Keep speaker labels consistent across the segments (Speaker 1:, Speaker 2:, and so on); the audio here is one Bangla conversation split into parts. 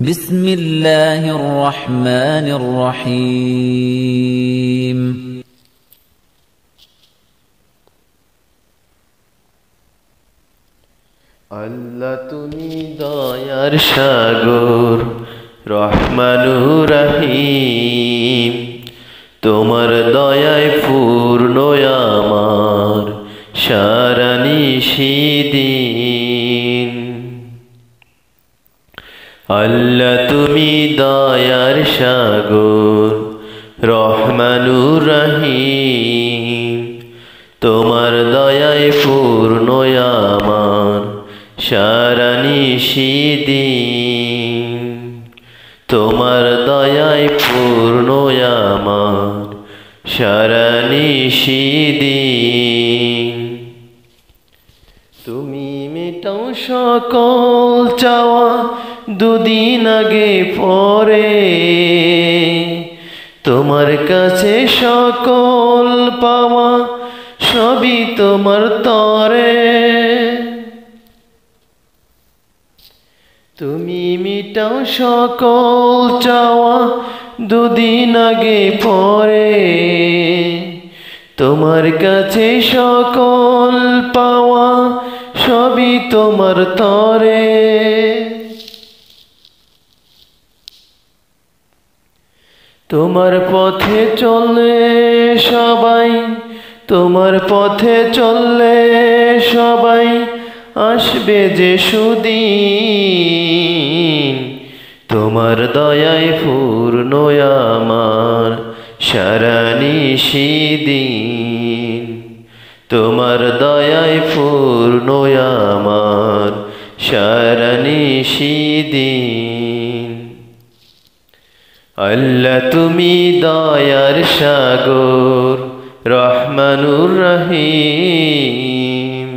Speaker 1: بسم الله الرحمن الرحيم
Speaker 2: আল্লাহ তুমি দয়ার সাগর রহমানুর রহিম তোমার দয়ায় পূর্ণ আমার সারানি দিন আল্লাহ তুমি দয়ার সাগর, রহমানুর রহিম। তোমার দয়ায় পূর্ণ আমার দিন। তোমার দয়ায় পূর্ণ আমার দিন। তুমি মেটাও সকল চাওয়া দুদিন আগে পরে তোমার কাছে সকল পাওয়া সবই তোমার তরে। তুমি মিটাও সকল চাওয়া দুদিন আগে পরে। তোমার কাছে সকল পাওয়া সবই তোমার তরে। তোমার পথে চলে সবাই, তোমার পথে চললে সবাই আসবে যে সুদিন। তোমার দয়ায় পূর্ণ আমার সারানি দিন। তোমার দয়ায় পূর্ণ আমার সারানি দিন। আল্লাহ তুমি দয়ার সাগর, রহমানুর রহিম।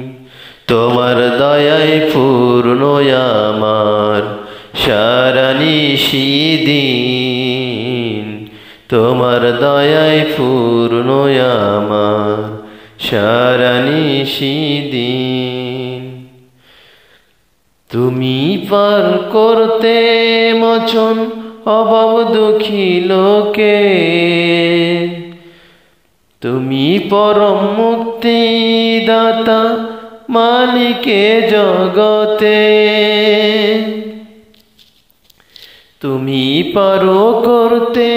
Speaker 2: তোমার দয়ায় পূর্ণ আমার সারানি দিন। তোমার দয়ায় পূর্ণ আমার সারানি দিন। তুমি পার করতে মচন অভাব দুঃখী লোকে। তুমি পরম মুক্তি দাতা মালিকে জগতে। তুমি পারো করতে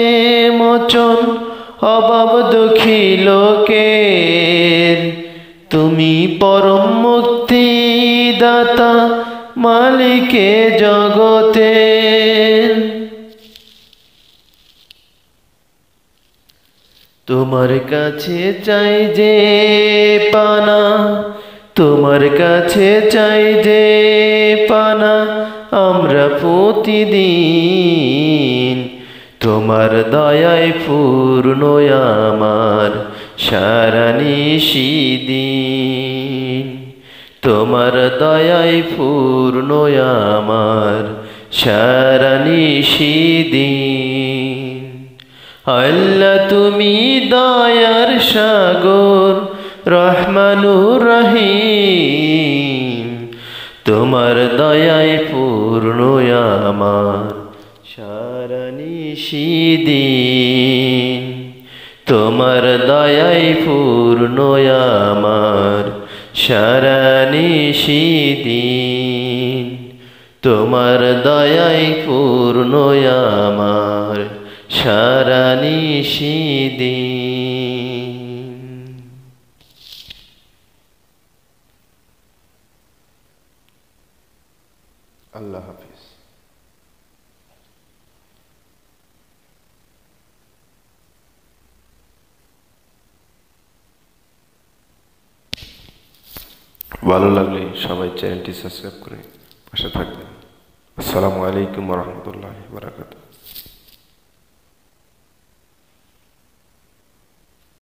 Speaker 2: মচন অভাব দুঃখী লোকে। তুমি পরম মুক্তি দাতা মালিকে জগতের তোমার কাছে চাই যে পানা, তোমার কাছে চাই যে পানা, আমরা প্রতিদিন তোমার দয়ায় পূর্ণ আমার সারানি দিন। তোমার দয়ায় পূর্ণ আমার সারানি দিন। আল্লাহ তুমি দয়ার সাগর, রহমানুর রহিম। তোমার দয়ায় পূর্ণ আমার সারানি দিন। তোমার দয়ায় পূর্ণ আমার সারানি দিন। তোমার দয়ায় পূর্ণ আমার।
Speaker 3: আল্লাহ হাফিজ। ভালো লাগলে সবাই চ্যানেলটি সাবস্ক্রাইব করে পাশে থাকবেন। আসসালামু আলাইকুম রহমতুল্লাহ বারাকাতুহ।